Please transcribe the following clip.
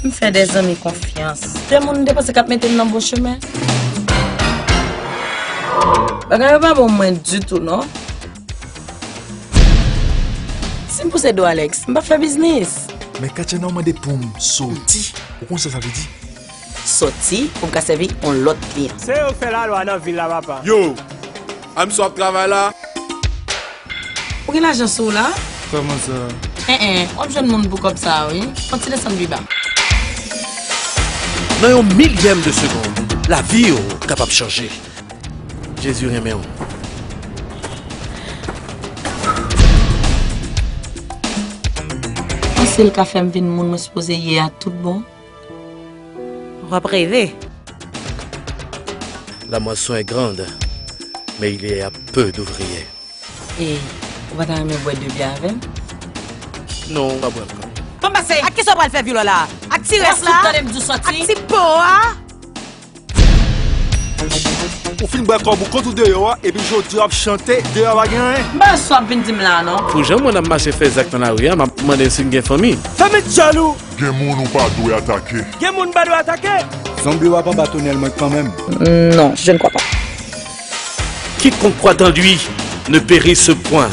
M fè de zan mi konfians. Te moun de pase kap mette m nan bon chemè. Bagan yo pa bon mwen du tout, non? Si m puse do Alex, m pa fè biznis. Mè kache nan mwen de pou m soti. Ou kon se sa vi di? Soti pou m ka sevi on lot kliyan. Se yo fè la lwa nan villa wapa. Yo, am sou ap travay la. Ou gen la jansou la? Koman sa? En eh, eh, en, wap jen moun bou kop sa oui? kontine san bi ba. Nan yon milyem de seconde, la vi yo kapap chanje. Jezu reme yo. An se l ka fèm vin moun mwen suppose ye a tout bon? Wap rêver. La moisson est grande, mais il y a peu d'ouvriers. E, ou va mwen bwe de bi avèm? Non, pas bon encore. Bon c'est, à qui ça va le faire violer là? À qui reste Tout là? tade m di À soti? qui po hein? Ou kontou pi jodi ap chante, de yo wagen. Mwen swap vin dim la, non? Pou jan mwen ap mache fè zak nan la ou ya, m'a mande si gen fami. Femi tjalou, Gen moun ou pa dwe atake. gen moun ba do atake. Zombi wap an batonel mwen quand même. Non, je ne crois pas. Quiconque croit en lui ne périsse point.